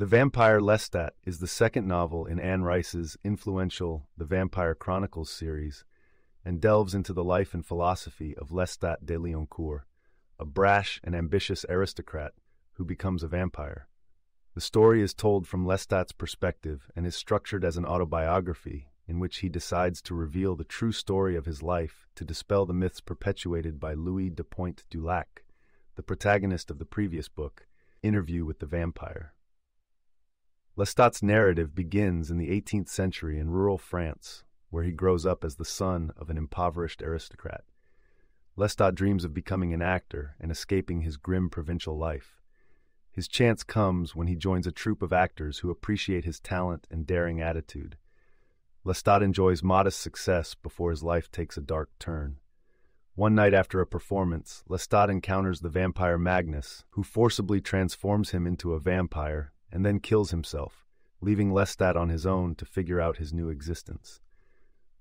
The Vampire Lestat is the second novel in Anne Rice's influential The Vampire Chronicles series and delves into the life and philosophy of Lestat de Lioncourt, a brash and ambitious aristocrat who becomes a vampire. The story is told from Lestat's perspective and is structured as an autobiography in which he decides to reveal the true story of his life to dispel the myths perpetuated by Louis de Pointe du Lac, the protagonist of the previous book, Interview with the Vampire. Lestat's narrative begins in the 18th century in rural France, where he grows up as the son of an impoverished aristocrat. Lestat dreams of becoming an actor and escaping his grim provincial life. His chance comes when he joins a troupe of actors who appreciate his talent and daring attitude. Lestat enjoys modest success before his life takes a dark turn. One night after a performance, Lestat encounters the vampire Magnus, who forcibly transforms him into a vampire and then kills himself, leaving Lestat on his own to figure out his new existence.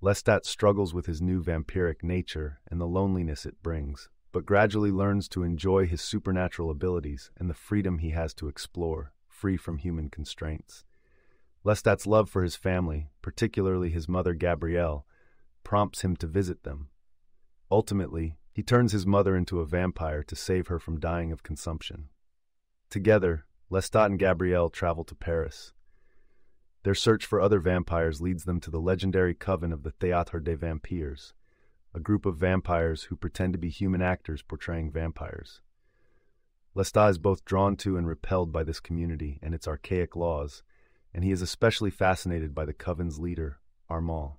Lestat struggles with his new vampiric nature and the loneliness it brings, but gradually learns to enjoy his supernatural abilities and the freedom he has to explore, free from human constraints. Lestat's love for his family, particularly his mother Gabrielle, prompts him to visit them. Ultimately, he turns his mother into a vampire to save her from dying of consumption. Together, Lestat and Gabrielle travel to Paris. Their search for other vampires leads them to the legendary coven of the Théâtre des Vampires, a group of vampires who pretend to be human actors portraying vampires. Lestat is both drawn to and repelled by this community and its archaic laws, and he is especially fascinated by the coven's leader, Armand.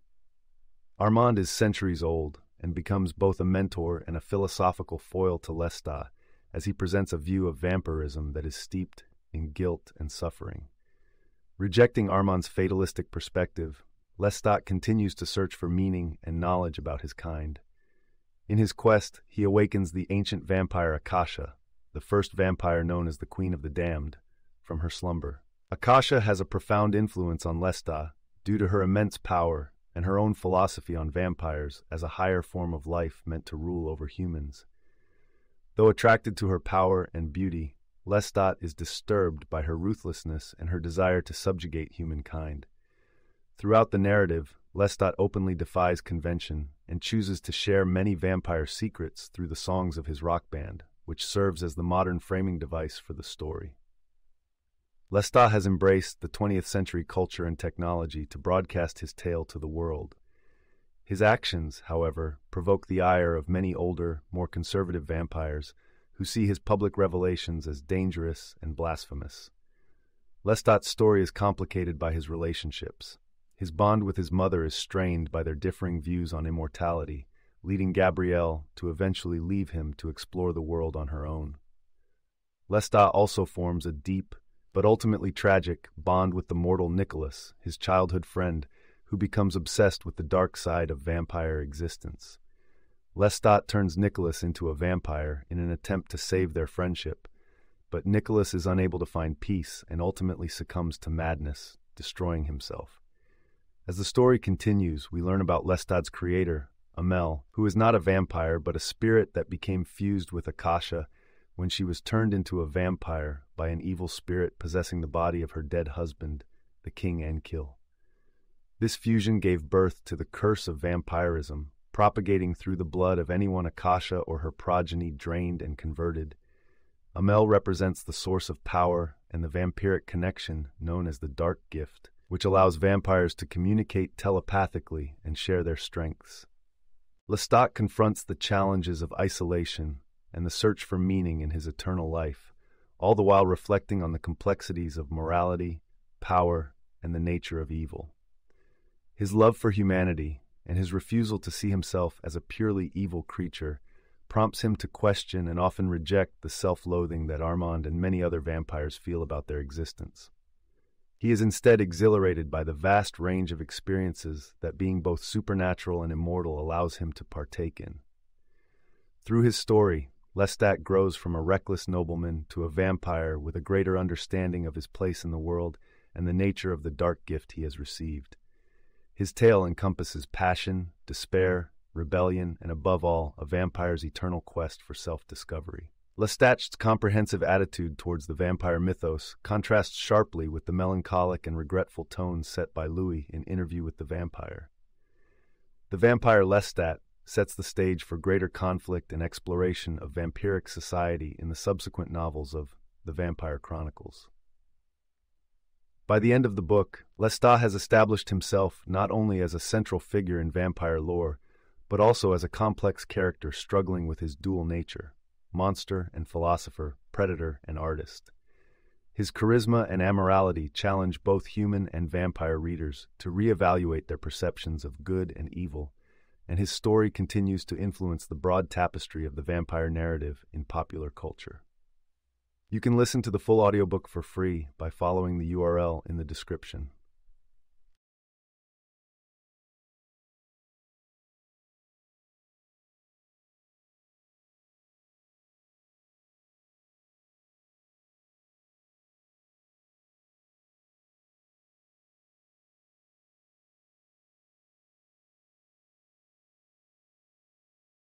Armand is centuries old and becomes both a mentor and a philosophical foil to Lestat as he presents a view of vampirism that is steeped in guilt and suffering. Rejecting Armand's fatalistic perspective, Lestat continues to search for meaning and knowledge about his kind. In his quest, he awakens the ancient vampire Akasha, the first vampire known as the Queen of the Damned, from her slumber. Akasha has a profound influence on Lestat due to her immense power and her own philosophy on vampires as a higher form of life meant to rule over humans. Though attracted to her power and beauty, Lestat is disturbed by her ruthlessness and her desire to subjugate humankind. Throughout the narrative, Lestat openly defies convention and chooses to share many vampire secrets through the songs of his rock band, which serves as the modern framing device for the story. Lestat has embraced the 20th century culture and technology to broadcast his tale to the world. His actions, however, provoke the ire of many older, more conservative vampires who see his public revelations as dangerous and blasphemous. Lestat's story is complicated by his relationships. His bond with his mother is strained by their differing views on immortality, leading Gabrielle to eventually leave him to explore the world on her own. Lestat also forms a deep, but ultimately tragic, bond with the mortal Nicholas, his childhood friend, who becomes obsessed with the dark side of vampire existence. Lestat turns Nicholas into a vampire in an attempt to save their friendship, but Nicholas is unable to find peace and ultimately succumbs to madness, destroying himself. As the story continues, we learn about Lestat's creator, Amel, who is not a vampire but a spirit that became fused with Akasha when she was turned into a vampire by an evil spirit possessing the body of her dead husband, the King Enkil. This fusion gave birth to the curse of vampirism, propagating through the blood of anyone Akasha or her progeny drained and converted. Amel represents the source of power and the vampiric connection known as the Dark Gift, which allows vampires to communicate telepathically and share their strengths. Lestat confronts the challenges of isolation and the search for meaning in his eternal life, all the while reflecting on the complexities of morality, power, and the nature of evil. His love for humanity and his refusal to see himself as a purely evil creature prompts him to question and often reject the self loathing that Armand and many other vampires feel about their existence. He is instead exhilarated by the vast range of experiences that being both supernatural and immortal allows him to partake in. Through his story, Lestat grows from a reckless nobleman to a vampire with a greater understanding of his place in the world and the nature of the dark gift he has received. His tale encompasses passion, despair, rebellion, and above all, a vampire's eternal quest for self discovery. Lestat's comprehensive attitude towards the vampire mythos contrasts sharply with the melancholic and regretful tones set by Louis in Interview with the Vampire. The vampire Lestat sets the stage for greater conflict and exploration of vampiric society in the subsequent novels of The Vampire Chronicles. By the end of the book, Lestat has established himself not only as a central figure in vampire lore, but also as a complex character struggling with his dual nature monster and philosopher, predator and artist. His charisma and amorality challenge both human and vampire readers to reevaluate their perceptions of good and evil, and his story continues to influence the broad tapestry of the vampire narrative in popular culture. You can listen to the full audiobook for free by following the URL in the description.